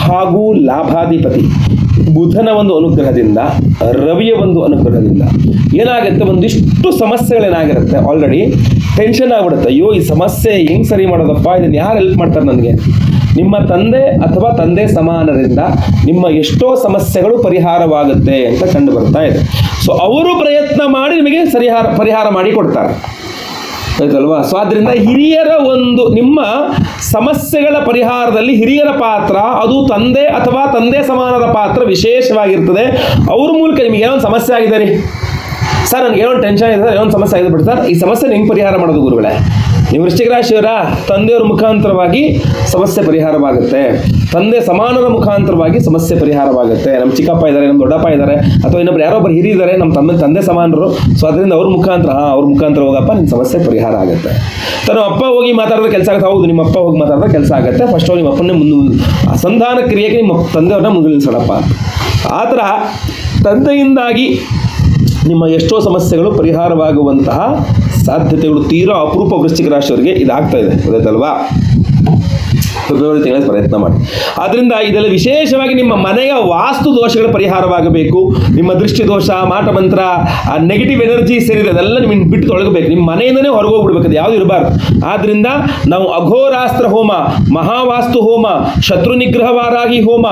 ಹಾಗೂ ಲಾಭಾಧಿಪತಿ ಬುಧನ ಒಂದು ಅನುಗ್ರಹದಿಂದ, ರವಿಯ ಒಂದು ಅನುಗ್ರಹದಿಂದ ಏನಾಗುತ್ತೆ? ಒಂದಿಷ್ಟು ಸಮಸ್ಯೆಗಳೇನಾಗಿರುತ್ತೆ? ಆಲ್ರೆಡಿ ಟೆನ್ಷನ್ ಆಗ್ಬಿಡುತ್ತೆ. ಅಯ್ಯೋ, ಈ ಸಮಸ್ಯೆ ಹೆಂಗ್ ಸರಿ ಮಾಡೋದಪ್ಪ? ಇದನ್ನ ಯಾರು ಹೆಲ್ಪ್ ಮಾಡ್ತಾರೆ ನನಗೆ? ನಿಮ್ಮ ತಂದೆ ಅಥವಾ ತಂದೆ ಸಮಾನರಿಂದ ನಿಮ್ಮ ಎಷ್ಟೋ ಸಮಸ್ಯೆಗಳು ಪರಿಹಾರವಾಗುತ್ತೆ ಅಂತ ಕಂಡು ಬರ್ತಾ ಇದೆ. ಸೊ ಅವರು ಪ್ರಯತ್ನ ಮಾಡಿ ನಿಮಗೆ ಸರಿಹಾರ, ಪರಿಹಾರ ಮಾಡಿ ಕೊಡ್ತಾರೆ. ಆಯ್ತಲ್ವಾ ಸೊ ಆದ್ರಿಂದ ಹಿರಿಯರ ಒಂದು ನಿಮ್ಮ ಸಮಸ್ಯೆಗಳ ಪರಿಹಾರದಲ್ಲಿ ಹಿರಿಯರ ಪಾತ್ರ, ಅದು ತಂದೆ ಅಥವಾ ತಂದೆ ಸಮಾನದ ಪಾತ್ರ ವಿಶೇಷವಾಗಿರ್ತದೆ. ಅವ್ರ ಮೂಲಕ ನಿಮಗೆ ಏನೋ ಒಂದು ಸಮಸ್ಯೆ ಆಗಿದೆ ರೀ. ಸರ್ ನನಗೆ ಏನೋ ಟೆನ್ಷನ್ ಇದೆ ಏನೋ ಸಮಸ್ಯೆ ಆಗಿದೆ ಬಿಡಿ ಸರ್ ಈ ಸಮಸ್ಯೆ ಹೆಂಗೆ ಪರಿಹಾರ ಮಾಡೋದು ಗುರುಗಳೇ? ನೀವು ವೃಶ್ಚಿಕ ರಾಶಿಯವರ ತಂದೆಯವ್ರ ಮುಖಾಂತರವಾಗಿ ಸಮಸ್ಯೆ ಪರಿಹಾರವಾಗುತ್ತೆ. ತಂದೆ ಸಮಾನರ ಮುಖಾಂತರವಾಗಿ ಸಮಸ್ಯೆ ಪರಿಹಾರವಾಗುತ್ತೆ. ನಮ್ಮ ಚಿಕ್ಕಪ್ಪ ಇದ್ದಾರೆ, ನಮ್ಮ ದೊಡ್ಡಪ್ಪ ಇದ್ದಾರೆ, ಅಥವಾ ಇನ್ನೊಬ್ರು ಯಾರೋ ಒಬ್ಬರು ಹಿರಿಯ ಇದ್ದಾರೆ, ನಮ್ಮ ತಮ್ಮ ತಂದೆ ಸಮಾನರು. ಸೊ ಅದರಿಂದ ಅವ್ರ ಮುಖಾಂತರ, ಹಾಂ, ಅವ್ರ ಮುಖಾಂತರ ಹೋಗಪ್ಪ ನಿಮ್ಮ ಸಮಸ್ಯೆ ಪರಿಹಾರ ಆಗುತ್ತೆ. ತನ್ನ ಅಪ್ಪ ಹೋಗಿ ಮಾತಾಡಿದ್ರೆ ಕೆಲಸ ಆಗುತ್ತೆ. ಹೌದು, ನಿಮ್ಮ ಅಪ್ಪ ಹೋಗಿ ಮಾತಾಡಿದ್ರೆ ಕೆಲಸ ಆಗುತ್ತೆ. ಫಸ್ಟ್ ಹೋಗಿ ನಿಮ್ಮ ಅಪ್ಪನೇ ಮುಂದೆ ಸಂಧಾನ ಕ್ರಿಯೆಗೆ ನಿಮ್ಮ ತಂದೆಯವ್ರನ್ನ ಮುಂದೆ ನಿಲ್ಲಿಸೋಣಪ್ಪ ಆ ಥರ ತಂದೆಯಿಂದಾಗಿ ನಿಮ್ಮ ಎಷ್ಟೋ ಸಮಸ್ಯೆಗಳು ಪರಿಹಾರವಾಗುವಂತಹ ಸಾಧ್ಯತೆಗಳು ತೀರಾ ಅಪರೂಪ ವೃಶ್ಚಿಕ ರಾಶಿಯವರಿಗೆ ಇದಾಗ್ತಾ ಇದೆ. ಗೊತ್ತಾಯ್ತಲ್ವಾ? ಫೆಬ್ರವರಿ ತಿಂಗಳ ಪ್ರಯತ್ನ ಮಾಡಿ. ಆದ್ದರಿಂದ ಇದೆಲ್ಲ ವಿಶೇಷವಾಗಿ ನಿಮ್ಮ ಮನೆಯ ವಾಸ್ತು ದೋಷಗಳ ಪರಿಹಾರವಾಗಬೇಕು. ನಿಮ್ಮ ದೃಷ್ಟಿ ದೋಷ, ಮಾಟ ಮಂತ್ರ ನೆಗೆಟಿವ್ ಎನರ್ಜಿ ಸೇರಿದೆ ಅದೆಲ್ಲ ನಿಮ್ಮ ಬಿಟ್ಟು ತೊಳಗಬೇಕು. ನಿಮ್ಮ ಮನೆಯಿಂದನೇ ಹೊರಗೆ ಹೋಗ್ಬಿಡ್ಬೇಕು ಅದು ಯಾವುದು ಇರಬಾರ್ದು. ಆದ್ರಿಂದ ನಾವು ಅಘೋರಾಸ್ತ್ರ ಹೋಮ, ಮಹಾವಾಸ್ತು ಹೋಮ, ಶತ್ರು ನಿಗ್ರಹವಾರಾಗಿ ಹೋಮ,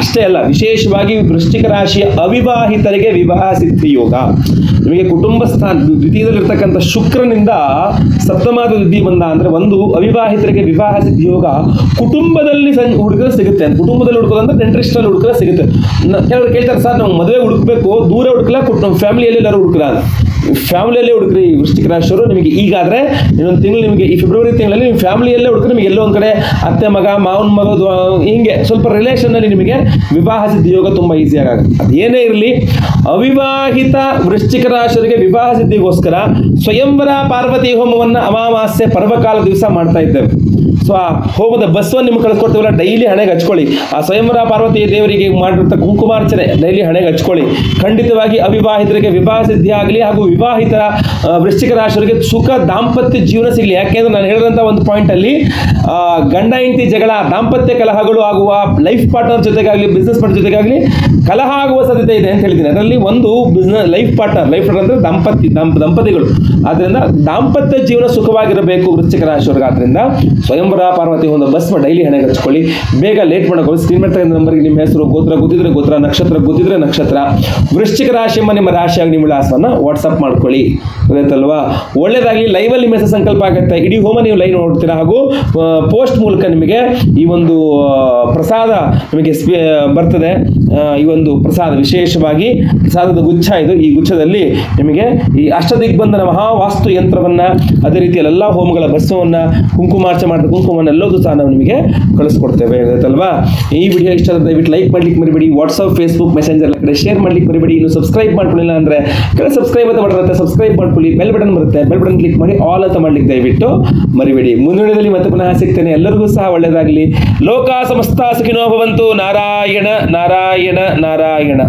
ಅಷ್ಟೇ ಅಲ್ಲ, ವಿಶೇಷವಾಗಿ ವೃಶ್ಚಿಕ ರಾಶಿಯ ಅವಿವಾಹಿತರಿಗೆ ವಿವಾಹ ಸಿದ್ಧಿ ಯೋಗ. ನಿಮಗೆ ಕುಟುಂಬ ಸ್ಥಾನ ದ್ವಿತೀಯದಲ್ಲಿರ್ತಕ್ಕಂಥ ಶುಕ್ರನಿಂದ ಸಪ್ತಮಾದ ದ್ವಿತೀಯ ಬಂದ ಅಂದ್ರೆ ಒಂದು ಅವಿವಾಹಿತರಿಗೆ ವಿವಾಹ ಸಿದ್ಧಿ ಯೋಗ ಕುಟುಂಬದಲ್ಲಿ ಹುಡುಗರ ಸಿಗುತ್ತೆ. ಅಂತ ಕುಟುಂಬದಲ್ಲಿ ಹುಡುಕೋದಂದ್ರೆ ನೆಂಟ್ರಿಸ್ಟಲ್ಲಿ ಹುಡುಕಿದ್ರೆ ಸಿಗುತ್ತೆ. ಕೆಲವರು ಕೇಳ್ತಾರೆ, ಸರ್, ನಾವು ಮದುವೆ ಹುಡುಕ್ಬೇಕು, ದೂರ ಹುಡುಕಲ್ಲ ಕುಟುಂಬ ಫ್ಯಾಮಿಲಿಯಲ್ಲಿ ಎಲ್ಲರೂ ಹುಡುಕ್ರ ಫ್ಯಾಮಿಲಿಯಲ್ಲೇ ಹುಡುಕ್ರಿ, ವೃಶ್ಚಿಕ ರಾಶಿಯವರು ನಿಮಗೆ ಈಗಾದರೆ ಇನ್ನೊಂದು ತಿಂಗಳು ನಿಮಗೆ, ಈ ಫೆಬ್ರವರಿ ತಿಂಗಳಲ್ಲಿ ನಿಮ್ಮ ಫ್ಯಾಮಿಲಿಯಲ್ಲೇ ಹುಡುಕ್ರೆ, ನಿಮಗೆ ಎಲ್ಲೋ ಒಂದು ಕಡೆ ಅತ್ತೆ ಮಗ, ಮಾವನ ಮಗ ಹಿಂಗೆ ಸ್ವಲ್ಪ ರಿಲೇಷನ್ನಲ್ಲಿ ನಿಮಗೆ ವಿವಾಹ ಸಿದ್ಧಿ ಯೋಗ ತುಂಬ ಈಸಿಯಾಗಿ ಆಗುತ್ತೆ ಏನೇ ಇರಲಿ, ಅವಿವಾಹಿತ ವೃಶ್ಚಿಕ ರಾಶಿಯವರಿಗೆ ವಿವಾಹ ಸಿದ್ಧಿಗೋಸ್ಕರ ಸ್ವಯಂವರ ಪಾರ್ವತಿ ಹೋಮವನ್ನು ಅಮಾವಾಸ್ಯೆ ಪರ್ವಕಾಲ ದಿವಸ ಮಾಡ್ತಾ ಇದ್ದೇವೆ. ಸೊ ಆ ಹೋಮದ ಬಸ್ಸನ್ನು ನಿಮ್ಗೆ ಕಳಿಸ್ಕೊಡ್ತೀವಲ್ಲ, ಡೈಲಿ ಹಣೆಗೆ ಹಚ್ಕೊಳ್ಳಿ. ಆ ಸ್ವಯಂವರ ಪಾರ್ವತಿ ದೇವರಿಗೆ ಮಾಡಿರ್ತ ಕುಂಕುಮಾರ್ಚನೆ ಡೈಲಿ ಹಣೆಗೆ ಹಚ್ಕೊಳ್ಳಿ. ಖಂಡಿತವಾಗಿ ಅವಿವಾಹಿತರಿಗೆ ವಿವಾಹ ಸಿದ್ಧಿ ಆಗಲಿ ಹಾಗೂ ವಿವಾಹಿತರ ವೃಶ್ಚಿಕ ರಾಶಿಯವರಿಗೆ ಸುಖ, ದಾಂಪತ್ಯ ಜೀವನ ಸಿಗಲಿ. ಯಾಕೆಂದ್ರೆ ನಾನು ಹೇಳಿದಂಥ ಒಂದು ಪಾಯಿಂಟಲ್ಲಿ ಗಂಡ, ಹೆಂಡತಿ ಜಗಳ, ದಾಂಪತ್ಯ ಕಲಹಗಳು ಆಗುವ ಲೈಫ್ ಪಾರ್ಟ್ನರ್ ಜೊತೆಗಾಗಲಿ ಬಿಸ್ನೆಸ್ ಪಾರ್ಟ್ನರ್ ಜೊತೆಗಾಗಲಿ ಕಲಹ ಆಗುವ ಸಾಧ್ಯತೆ ಇದೆ ಅಂತ ಹೇಳ್ತೀನಿ ಅದರಲ್ಲಿ ಒಂದು business life partner life partner ಅಂದರೆ ದಾಂಪತ್ಯ, ದಾಂಪ, ದಂಪತಿಗಳು. ಆದ್ದರಿಂದ ದಾಂಪತ್ಯ ಜೀವನ ಸುಖವಾಗಿರಬೇಕು ವೃಶ್ಚಿಕ ರಾಶಿಯವ್ರಿಗೆ ಆದ್ದರಿಂದ ಸ್ವಯಂವರ ಪಾರ್ವತಿ ಒಂದು ಬಸ್ ಡೈಲಿ ಹಣೆ ಹಚ್ಕೊಳ್ಳಿ. ಬೇಗ ಲೇಟ್ ಮಾಡೋಕೆ ಸ್ಕ್ರೀನ್ ಮೇಲೆ ನಂಬರ್ಗೆ ನಿಮ್ಮ ಹೆಸರು, ಗೋತ್ರ ಗೊತ್ತಿದ್ರೆ ಗೋತ್ರ, ನಕ್ಷತ್ರ ಗೊತ್ತಿದ್ರೆ ನಕ್ಷತ್ರ. ವೃಶ್ಚಿಕ ರಾಶಿ ಎಂಬ ನಿಮ್ಮ ರಾಶಿಯಾಗಿ ನಿಮ್ಮ ವಿಳಾಸವನ್ನು ವಾಟ್ಸಪ್ ಮಾಡ್ಕೊಳ್ಳಿ. ಗೊತ್ತಾಯ್ತಲ್ವಾ? ಒಳ್ಳೇದಾಗಲಿ ಲೈವಲ್ಲಿ ಮೆಸೇಜ್ ಸಂಕಲ್ಪ ಆಗುತ್ತೆ. ಇಡೀ ಹೋಮ ನೀವು ಲೈವ್ ನೋಡ್ತೀರಾ? ಹಾಗೂ ಪೋಸ್ಟ್ ಮೂಲಕ ನಿಮಗೆ ಈ ಒಂದು ಪ್ರಸಾದ ನಿಮಗೆ ಬರ್ತದೆ. ಈ ಒಂದು ಪ್ರಸಾದ ವಿಶೇಷವಾಗಿ ಪ್ರಸಾದದ ಗುಚ್ಛ ಇದು. ಈ ಗುಚ್ಛದಲ್ಲಿ ನಿಮಗೆ ಈ ಅಷ್ಟದಿಗ್ಬಂಧನ ಮಹಾವಾಸ್ತು ಯಂತ್ರವನ್ನು, ಅದೇ ರೀತಿಯಲ್ಲಿ ಎಲ್ಲ ಹೋಮಗಳ ಬಸ್ಸವನ್ನು ಕುಂಕುಮಾರ್ಚ ಮಾಡಿದ ಕುಂಕುಮವನ್ನು ಎಲ್ಲದೂ ಸಹ ನಾವು ನಿಮಗೆ ಕಳಿಸ್ಕೊಡ್ತೇವೆ ಗೊತ್ತಲ್ವಾ ಈ ವಿಡಿಯೋ ಇಷ್ಟ ಆದರೆ ದಯವಿಟ್ಟು ಲೈಕ್ ಮಾಡ್ಲಿಕ್ಕೆ ಮರಿಬೇಡಿ. ವಾಟ್ಸಪ್ ಫೇಸ್ಬುಕ್ ಮೆಸೆಂಜರ್ ಕಡೆ ಶೇರ್ ಮಾಡ್ಲಿಕ್ಕೆ ಮರಿಬೇಡಿ. ಇನ್ನು ಸಬ್ಸ್ಕ್ರೈಬ್ ಮಾಡ್ಕೊಳ್ಳಿಲ್ಲ ಅಂದರೆ ಕೆಳಗೆ ಸಬ್ಸ್ಕ್ರೈಬ್ ಅಂತ ಬರುತ್ತೆ ಸಬ್ಸ್ಕ್ರೈಬ್ ಮಾಡ್ಕೊಳ್ಳಿ. ಬೆಲ್ ಬಟನ್ ಬರುತ್ತೆ. ಬೆಲ್ ಬಟನ್ ಕ್ಲಿಕ್ ಮಾಡಿ ಆಲ್ ಅಂತ ಮಾಡ್ಲಿಕ್ಕೆ ದಯವಿಟ್ಟು ಮರಿಬೇಡಿ. ಮುಂದಿನದಲ್ಲಿ ಮತ್ತೆ ಪುನಃ ಸಿಗ್ತೇನೆ. ಎಲ್ಲರಿಗೂ ಸಹ ಒಳ್ಳೆಯದಾಗಲಿ ಲೋಕ ಸಮಸ್ತ ಸುಖಿನೋ ಭವಂತು. ನಾರಾಯಣ ನಾರಾಯಣ ನಾರಾಯಣ.